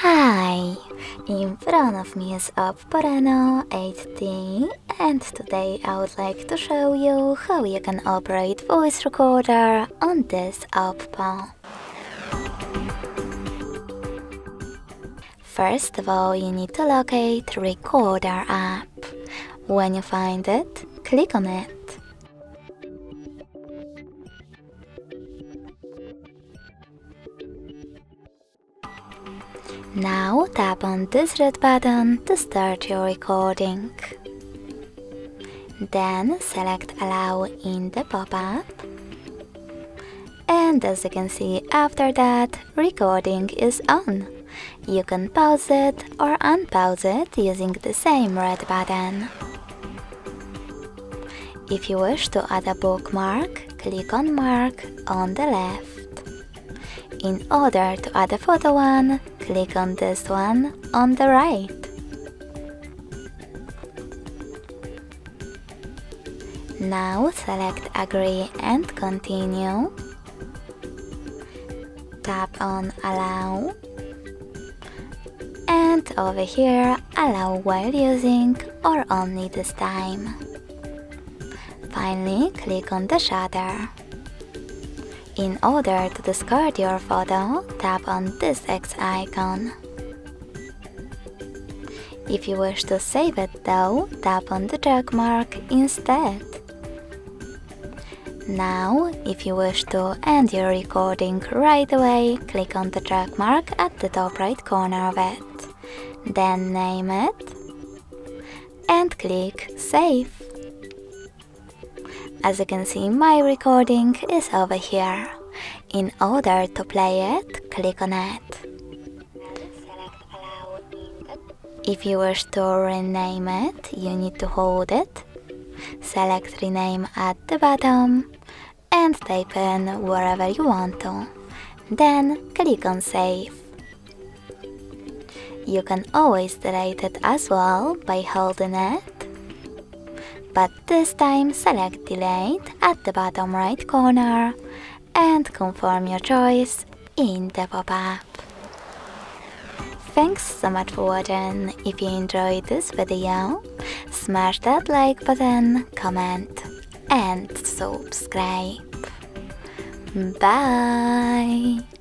Hi! In front of me is Oppo Reno 8T and today I would like to show you how you can operate voice recorder on this Oppo. First of all, you need to locate Recorder app. When you find it, click on it. Now tap on this red button to start your recording. Then select allow in the pop-up. And as you can see after that, recording is on. You can pause it or unpause it using the same red button. If you wish to add a bookmark, click on mark on the left. In order to add a photo one, click on this one on the right. Now select agree and continue. Tap on allow. And over here allow while using or only this time. Finally click on the shutter. In order to discard your photo, tap on this X icon. If you wish to save it though, tap on the check mark instead. Now, if you wish to end your recording right away, click on the check mark at the top right corner of it. Then name it and click Save. As you can see, my recording is over here. In order to play it, click on it. If you wish to rename it, you need to hold it. Select rename at the bottom and type in wherever you want to. Then click on save. You can always delete it as well by holding it but this time select delete at the bottom right corner and confirm your choice in the pop-up. Thanks so much for watching. If you enjoyed this video, smash that like button, comment and subscribe. Bye!